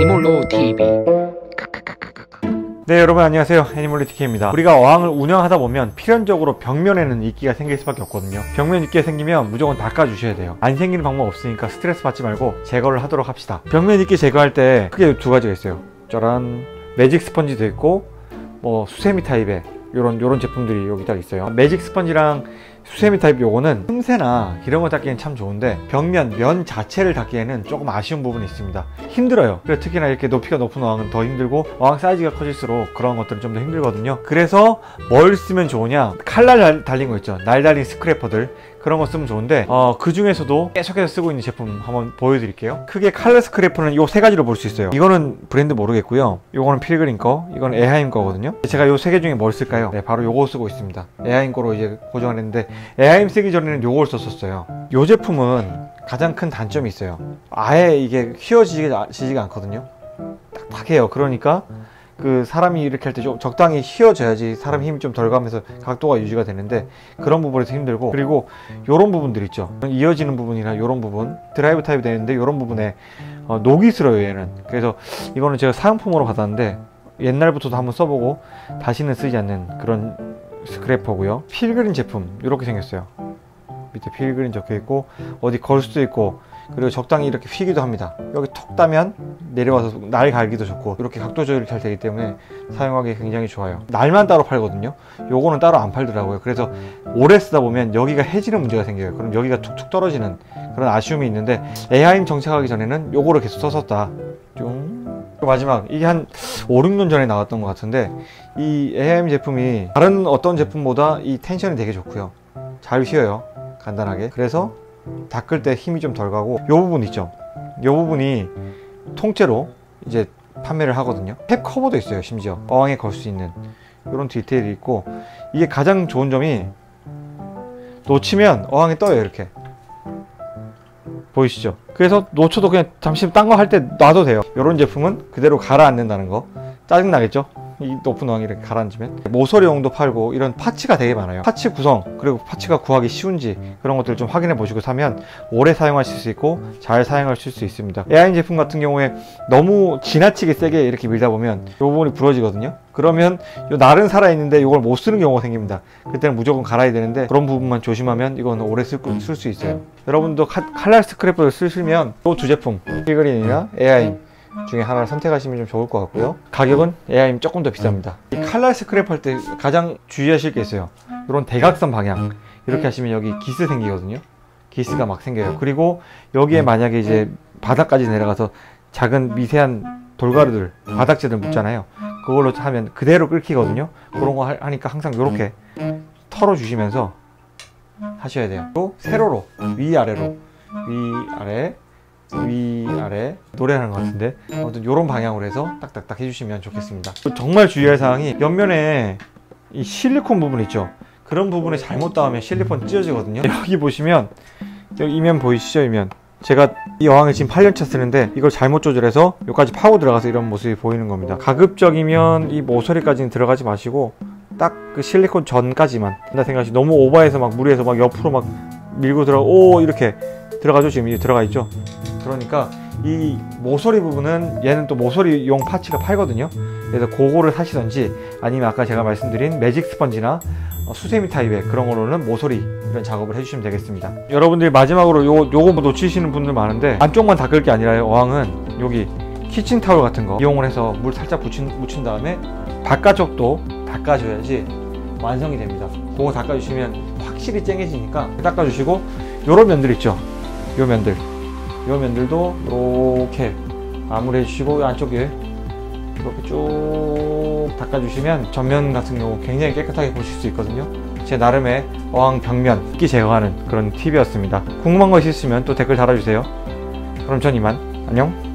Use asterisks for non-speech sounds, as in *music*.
애니멀로 TV 네 여러분 안녕하세요. 애니멀리티케입니다. 우리가 어항을 운영하다 보면 필연적으로 벽면에는 이끼가 생길 수밖에 없거든요. 벽면 이끼가 생기면 무조건 닦아주셔야 돼요. 안 생기는 방법 없으니까 스트레스 받지 말고 제거를 하도록 합시다. 벽면 이끼 제거할 때 크게 두 가지가 있어요. 짜란 매직 스펀지도 있고 뭐 수세미 타입의 요런 요런 제품들이 여기 딱 있어요. 매직 스펀지랑 수세미 타입 요거는 틈새나 이런 거 닦기엔 참 좋은데 벽면 면 자체를 닦기에는 조금 아쉬운 부분이 있습니다. 힘들어요. 그래 특히나 이렇게 높이가 높은 어항은 더 힘들고 어항 사이즈가 커질수록 그런 것들은 좀 더 힘들거든요. 그래서 뭘 쓰면 좋으냐? 칼날 달린 거 있죠. 날 달린 scraper들 그런 거 쓰면 좋은데 어, 그 중에서도 계속해서 쓰고 있는 제품 한번 보여드릴게요. 크게 칼날 scraper는 요 세 가지로 볼 수 있어요. 이거는 브랜드 모르겠고요. 요거는 필그린 거 이건 에하임 거거든요. 제가 요 세 개 중에 뭘 쓸까요? 네 바로 요거 쓰고 있습니다. 에하임 거로 이제 고정을 했는데 에하임 쓰기 전에는 요걸 썼었어요. 요 제품은 가장 큰 단점이 있어요. 아예 이게 휘어지지가 않거든요. 딱딱해요. 그러니까 그 사람이 이렇게 할 때 좀 적당히 휘어져야지 사람 힘이 좀 덜 가면서 각도가 유지가 되는데 그런 부분에서 힘들고 그리고 요런 부분들 있죠. 이어지는 부분이나 요런 부분 드라이브 타입이 되는데 요런 부분에 어, 녹이 슬어요 얘는. 그래서 이거는 제가 사은품으로 받았는데 옛날부터도 한번 써보고 다시는 쓰지 않는 그런 스크래퍼고요. 필그린 제품 이렇게 생겼어요. 밑에 필그린 적혀 있고 어디 걸 수도 있고 그리고 적당히 이렇게 휘기도 합니다. 여기 톡 따면 내려와서 날 갈기도 좋고 이렇게 각도 조절이 잘 되기 때문에 사용하기 굉장히 좋아요. 날만 따로 팔거든요. 요거는 따로 안 팔더라고요. 그래서 오래 쓰다 보면 여기가 해지는 문제가 생겨요. 그럼 여기가 툭툭 떨어지는 그런 아쉬움이 있는데 에아임 정착하기 전에는 요거를 계속 썼었다. 좀. 마지막 이게 한 5, 6년 전에 나왔던 것 같은데 이 AIM 제품이 다른 어떤 제품보다 이 텐션이 되게 좋고요. 잘 휘어요. 간단하게. 그래서 닦을 때 힘이 좀 덜 가고 이 부분 있죠? 이 부분이 통째로 이제 판매를 하거든요. 탭 커버도 있어요 심지어. 어항에 걸 수 있는 이런 디테일이 있고 이게 가장 좋은 점이 놓치면 어항에 떠요 이렇게. 보이시죠? 그래서 놓쳐도 그냥 잠시 딴 거 할 때 놔도 돼요. 이런 제품은 그대로 가라앉는다는 거. 짜증 나겠죠 이 높은 어항 이렇게 가라앉으면 모서리용도 팔고 이런 parts가 되게 많아요. parts 구성 그리고 parts가 구하기 쉬운지 그런 것들을 좀 확인해 보시고 사면 오래 사용하실 수 있고 잘 사용하실 수 있습니다. 에하임 제품 같은 경우에 너무 지나치게 세게 이렇게 밀다 보면 이 부분이 부러지거든요. 그러면 요 날은 살아있는데 이걸 못 쓰는 경우가 생깁니다. 그때는 무조건 갈아야 되는데 그런 부분만 조심하면 이건 오래 쓸 수 있어요. 여러분도 칼날 scraper를 쓰시면 이 두 제품 필그린이나 에아인 중에 하나를 선택하시면 좀 좋을 것 같고요. 가격은 AIM 조금 더 비쌉니다. 이 칼날 스크랩 할 때 가장 주의하실 게 있어요. 이런 대각선 방향. 이렇게 하시면 여기 기스 생기거든요. 기스가 막 생겨요. 그리고 여기에 만약에 이제 바닥까지 내려가서 작은 미세한 돌가루들 바닥재들 묻잖아요. 그걸로 하면 그대로 끓기거든요. 그런 거 하니까 항상 이렇게 털어 주시면서 하셔야 돼요. 또 세로로 위아래로. 위아래 위아래 노래하는 것 같은데 아무튼 이런 방향으로 해서 딱딱딱 해주시면 좋겠습니다. 정말 주의할 사항이 옆면에 이 실리콘 부분 있죠? 그런 부분에 잘못 닿으면 실리콘 찢어지거든요. *laughs* 여기 보시면 여기 이면 보이시죠? 이면. 제가 이 어항을 지금 8년차 쓰는데 이걸 잘못 조절해서 여기까지 파고 들어가서 이런 모습이 보이는 겁니다. 가급적이면 이 모서리까지는 들어가지 마시고 딱 그 실리콘 전까지만. 한다 생각하시 너무 오버해서 막 무리해서 막 옆으로 막 밀고 들어가 오 이렇게 들어가죠? 지금 이제 들어가 있죠 그러니까 이 모서리 부분은 얘는 또 모서리용 파츠가 팔거든요. 그래서 그거를 사시던지 아니면 아까 제가 말씀드린 매직 스펀지나 어, 수세미 타입의 그런 걸로는 모서리 이런 작업을 해주시면 되겠습니다. 여러분들이 마지막으로 요, 요거 뭐 놓치시는 분들 많은데 안쪽만 닦을 게 아니라 어항은 여기 키친타올 같은 거 이용을 해서 물 살짝 붙인, 묻힌 다음에 바깥쪽도 닦아줘야지 완성이 됩니다. 그거 닦아주시면 확실히 쨍해지니까 닦아주시고 요런 면들 있죠? 요 면들 요 면들도 이렇게 마무리해 주시고 안쪽에 이렇게 쭉 닦아주시면 전면 같은 경우 굉장히 깨끗하게 보실 수 있거든요. 제 나름의 어항 벽면 습기 제거하는 그런 팁이었습니다. 궁금한 거 있으시면 또 댓글 달아주세요. 그럼 전 이만. 안녕